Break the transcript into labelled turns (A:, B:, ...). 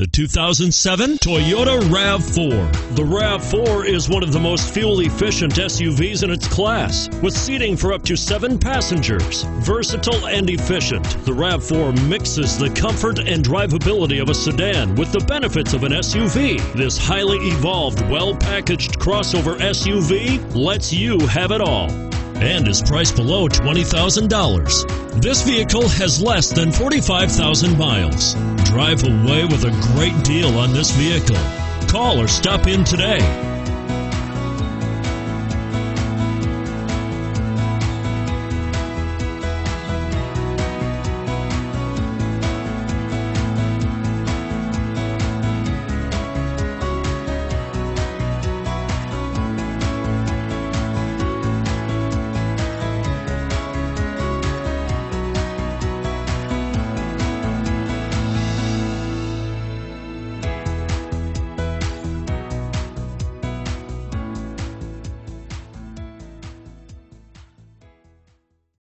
A: The 2007 Toyota RAV4. The RAV4 is one of the most fuel efficient SUVs in its class, with seating for up to seven passengers. Versatile and efficient, the RAV4 mixes the comfort and drivability of a sedan with the benefits of an SUV. This highly evolved, well packaged crossover SUV lets you have it all and is priced below $20,000. This vehicle has less than 45,000 miles. Drive away with a great deal on this vehicle. Call or stop in today.